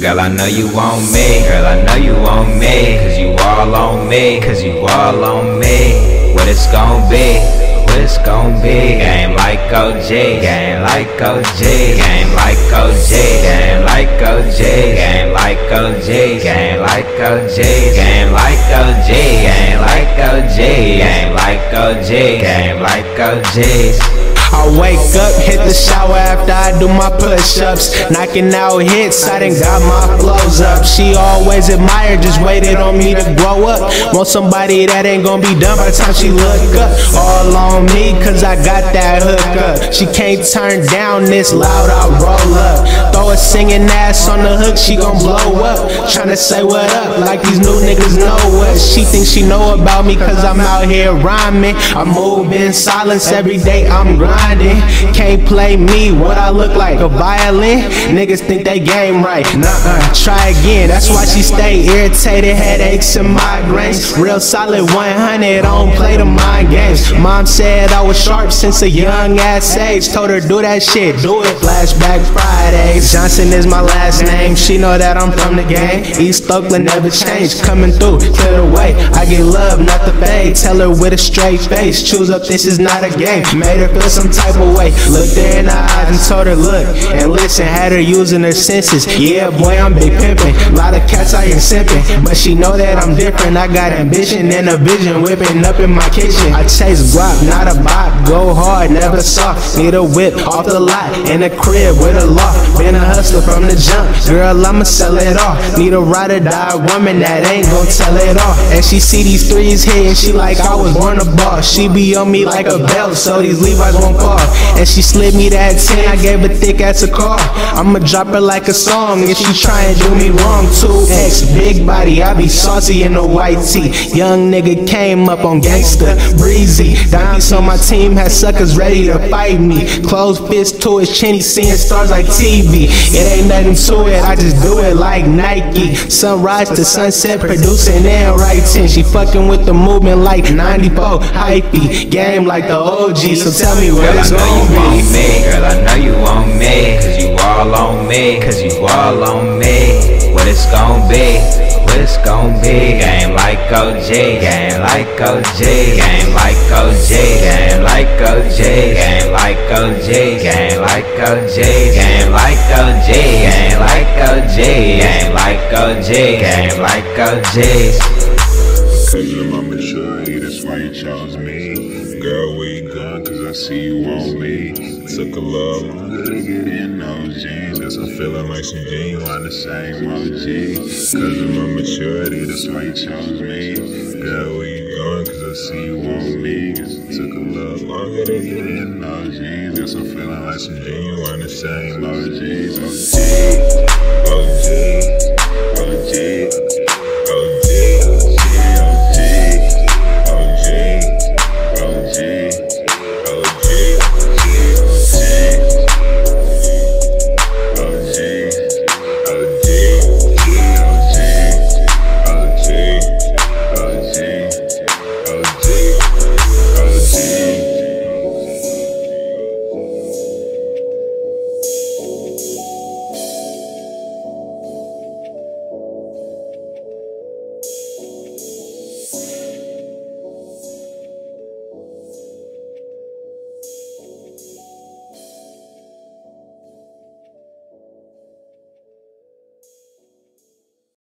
Girl, I know you want me, girl, I know you want me. Cause you all on me, cause you all on me. What it's gon' be, what it's gon' be OG, game like OG Game like OG, game like OG Game like OG, game like OG Game like OG, game like OG Game like OG, game like OGs I wake up, hit the shower after I do my push-ups. Knocking out hits, I done got my flows up. She always admired, just waited on me to grow up. Want somebody that ain't gonna be done by the time she look up. All on me, cause I got that hook up She can't turn down this loud, I roll up A singing ass on the hook, she gon' blow up Tryna say what up, like these new niggas know what She thinks she know about me, cause I'm out here rhyming I move in silence every day, I'm grinding. Can't play me, what I look like, a violin? Niggas think they game right. Nuh-uh, try again. That's why she stay irritated, headaches and migraines. Real solid 100, I don't play the mind games. Mom said I was sharp since a young ass age. Told her do that shit, do it. Flashback Fridays. Johnson is my last name. She know that I'm from the game. East Oakland never changed. Coming through, clear the way. I get love, not the fade. Tell her with a straight face. Choose up, this is not a game. Made her feel some type of way. Looked her in the eyes and told her, look and listen. Had her using her senses. Yeah, boy, I'm big pimpin'. Lot of cats I here simping, but she know that I'm different. I got ambition and a vision whipping up in my kitchen. I chase guap, not a bot. Go hard, never soft. Need a whip off the lot in a crib with a loft. Been a hustler from the jump. Girl, I'ma sell it off. Need a ride or die woman that ain't gon' tell it off. And she see these threes and she like I was born a boss. She be on me like a belt, so these Levi's won't fall. And she slid me that 10, I gave a thick ass a car. I'ma drop her like a song if she try and do me wrong. 2X, big body, I be saucy in a white tee. Young nigga came up on gangster, breezy. Donkeys on my team had suckers ready to fight me. Closed fist to his chin, he seeing stars like TV. It ain't nothing to it, I just do it like Nike. Sunrise to sunset, producing and writing. She fucking with the movement like 94, hyphy. Game like the OG, so tell me what it's gonna be. me, girl, I know you want me Cause you all on me, cause you all on me What it's gon' be, it's gon' be Game like OG, game like OG Game like OG, game like OG Game like OG, game like OG Game like OG, game like OG Game like OG, game like OGs Cause of my maturity, that's why you chose me. Girl, where see you on me. Took a get in those jeans. Got some feeling like some genuine, the same OG. Cause of my maturity, that's why you chose me. Girl, where you going? Cause I see you on me. Cause it took a little longer to get in those jeans. Got some feeling like some genuine, the same. OG, OG.